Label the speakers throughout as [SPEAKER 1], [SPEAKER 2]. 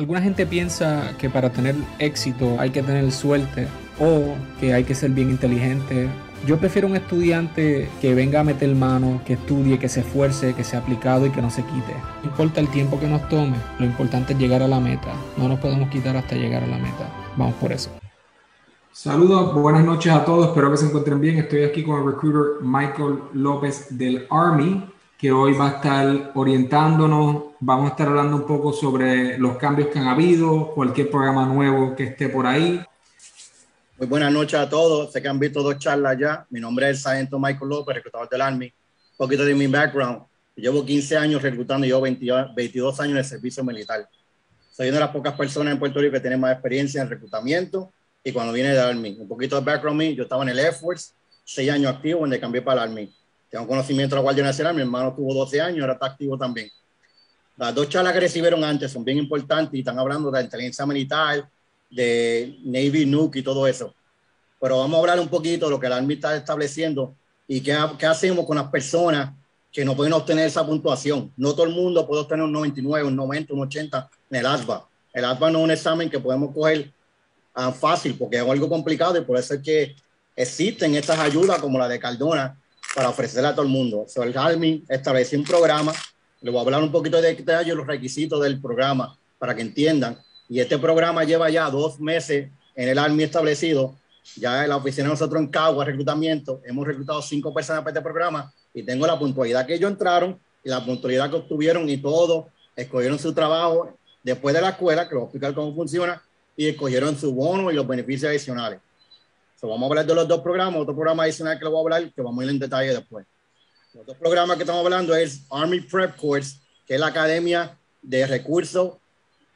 [SPEAKER 1] Alguna gente piensa que para tener éxito hay que tener suerte o que hay que ser bien inteligente. Yo prefiero un estudiante que venga a meter mano, que estudie, que se esfuerce, que sea aplicado y que no se quite. No importa el tiempo que nos tome, lo importante es llegar a la meta. No nos podemos quitar hasta llegar a la meta. Vamos por eso.
[SPEAKER 2] Saludos, buenas noches a todos, espero que se encuentren bien. Estoy aquí con el recruiter Michael López del Army que hoy va a estar orientándonos. Vamos a estar hablando un poco sobre los cambios que han habido, cualquier programa nuevo que esté por ahí.
[SPEAKER 3] Muy buenas noches a todos. Sé que han visto dos charlas ya. Mi nombre es el sargento Michael López, reclutador del Army. Un poquito de mi background. Llevo 15 años reclutando y yo 22 años en el servicio militar. Soy una de las pocas personas en Puerto Rico que tiene más experiencia en reclutamiento y cuando viene del Army. Un poquito de background mío. Yo estaba en el Air Force, 6 años activo, donde cambié para el Army tengo conocimiento de la Guardia Nacional, mi hermano tuvo 12 años, ahora está activo también. Las dos charlas que recibieron antes son bien importantes y están hablando de la inteligencia militar, de Navy Nuke y todo eso. Pero vamos a hablar un poquito de lo que la Army está estableciendo y qué, qué hacemos con las personas que no pueden obtener esa puntuación. No todo el mundo puede obtener un 99, un 90, un 80 en el ASBA. El ASBA no es un examen que podemos coger tan fácil porque es algo complicado y por eso es que existen estas ayudas como la de Cardona para ofrecerle a todo el mundo. So, el Army estableció un programa, le voy a hablar un poquito de detalle los requisitos del programa para que entiendan. Y este programa lleva ya dos meses en el Army establecido. Ya en la oficina de nosotros en Cagua, reclutamiento, hemos reclutado cinco personas para este programa y tengo la puntualidad que ellos entraron y la puntualidad que obtuvieron y todo, escogieron su trabajo después de la escuela, que lo voy a explicar cómo funciona, y escogieron su bono y los beneficios adicionales vamos a hablar de los dos programas, otro programa adicional que le voy a hablar, que vamos a ir en detalle después. Los dos programas que estamos hablando es Army Prep Course, que es la academia de recursos,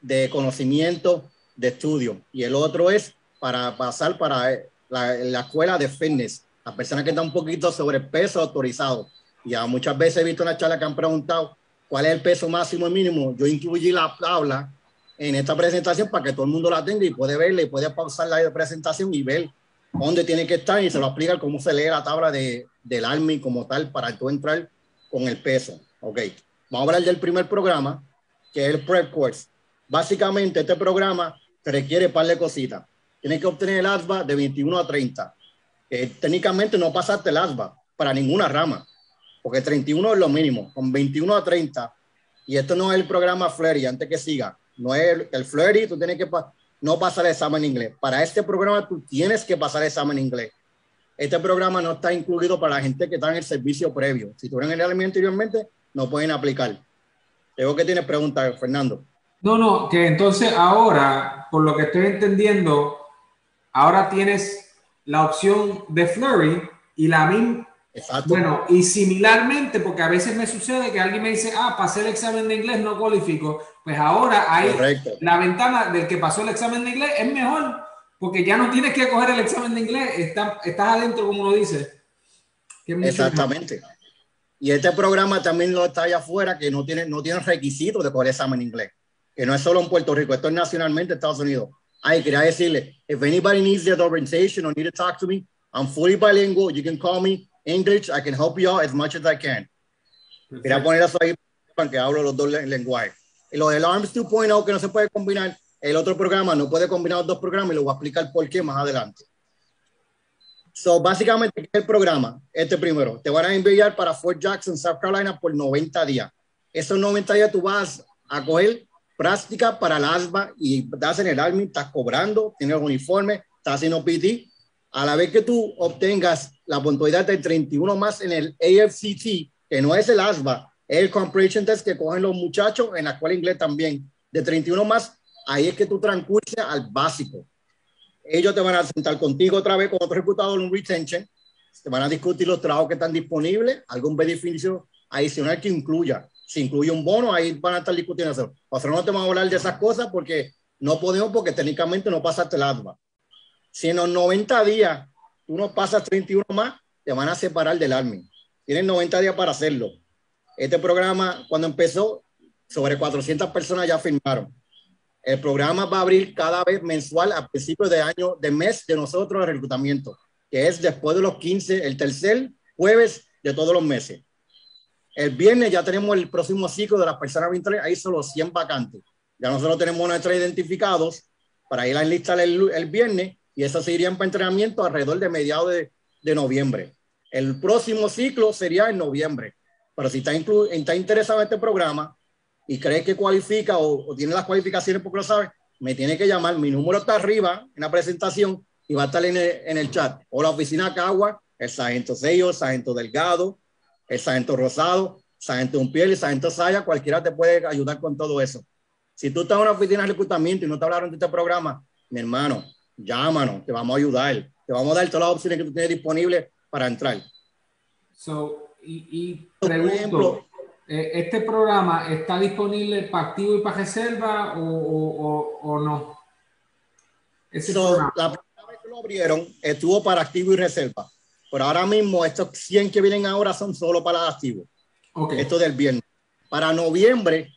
[SPEAKER 3] de conocimiento, de estudio. Y el otro es para pasar para la, la escuela de fitness, las personas que están un poquito sobre peso autorizado. Ya muchas veces he visto una charla que han preguntado cuál es el peso máximo y mínimo. Yo incluí la tabla en esta presentación para que todo el mundo la tenga y puede verla y puede pausar la presentación y ver dónde tiene que estar y se lo explica cómo se lee la tabla de, del Army como tal para tú entrar con el peso. Ok, vamos a hablar del primer programa, que es el Prep Course. Básicamente, este programa requiere un par de cositas. Tienes que obtener el ASBA de 21 a 30. técnicamente no pasaste el ASBA para ninguna rama, porque 31 es lo mínimo. Con 21 a 30, y esto no es el programa Flurry, antes que siga, no es el, el Flurry, tú tienes que no pasar el examen en inglés. Para este programa tú tienes que pasar el examen en inglés. Este programa no está incluido para la gente que está en el servicio previo. Si tuvieron el alimento anteriormente, no pueden aplicar. Tengo que tienes preguntas, Fernando.
[SPEAKER 2] No, no, que entonces ahora, por lo que estoy entendiendo, ahora tienes la opción de Flurry y la Exacto. Bueno, y similarmente, porque a veces me sucede que alguien me dice, ah, pasé el examen de inglés, no cualifico. Pues ahora hay la ventana del que pasó el examen de inglés es mejor, porque ya no tienes que coger el examen de inglés, está, estás adentro, como lo dice.
[SPEAKER 3] Exactamente. Y este programa también lo está allá afuera, que no tiene, no tiene requisitos de coger examen de inglés, que no es solo en Puerto Rico, esto es nacionalmente en Estados Unidos. Ay, quería decirle, if anybody needs the orientation or need to talk to me, I'm fully bilingual, you can call me English, I can help you out as much as I can. Quería poner eso ahí para que hablo los dos lenguajes. Y lo del ARMS 2.0 que no se puede combinar, el otro programa no puede combinar los dos programas y lo voy a explicar por qué más adelante. So, básicamente, ¿qué es el programa? Este primero, te van a enviar para Fort Jackson, South Carolina por 90 días. Esos 90 días tú vas a coger práctica para el asma y estás en el Army, estás cobrando, tienes uniforme, estás haciendo PT. A la vez que tú obtengas la puntualidad de 31 más en el AFCT, que no es el ASBA, es el Comprehension Test que cogen los muchachos en la escuela inglés también. De 31 más, ahí es que tú transcurres al básico. Ellos te van a sentar contigo otra vez con otro ejecutador en un retention, te van a discutir los trabajos que están disponibles, algún beneficio adicional que incluya. Si incluye un bono, ahí van a estar discutiendo eso. Nosotros no te vamos a hablar de esas cosas porque no podemos, porque técnicamente no pasaste el ASBA. Si en los 90 días tú no pasas 31 más, te van a separar del Army. Tienen 90 días para hacerlo. Este programa, cuando empezó, sobre 400 personas ya firmaron. El programa va a abrir cada vez mensual a principios de año, de mes de nosotros de reclutamiento, que es después de los 15, el tercer jueves de todos los meses. El viernes ya tenemos el próximo ciclo de las personas 23, ahí solo 100 vacantes. Ya nosotros tenemos nuestros identificados para ir a enlistar el, el viernes y esos se irían para entrenamiento alrededor de mediados de, noviembre. El próximo ciclo sería en noviembre. Pero si está, está interesado en este programa y cree que cualifica o, tiene las cualificaciones porque lo sabe, me tiene que llamar. Mi número está arriba en la presentación y va a estar en el, en el chat. O la oficina Cagua, el sargento Sello, el sargento Delgado, el sargento Rosado, sargento Unpiel y sargento Saya, cualquiera te puede ayudar con todo eso. Si tú estás en una oficina de reclutamiento y no te hablaron de este programa, mi hermano, llámanos, te vamos a ayudar, te vamos a dar todas las opciones que tú tienes disponibles para entrar.
[SPEAKER 2] So, y, pregunto, eh, ¿este programa está disponible para activo y para reserva o, o, no?
[SPEAKER 3] la primera vez que lo abrieron estuvo para activo y reserva, pero ahora mismo estos 100 que vienen ahora son solo para activo. Okay. Esto del viernes. Para noviembre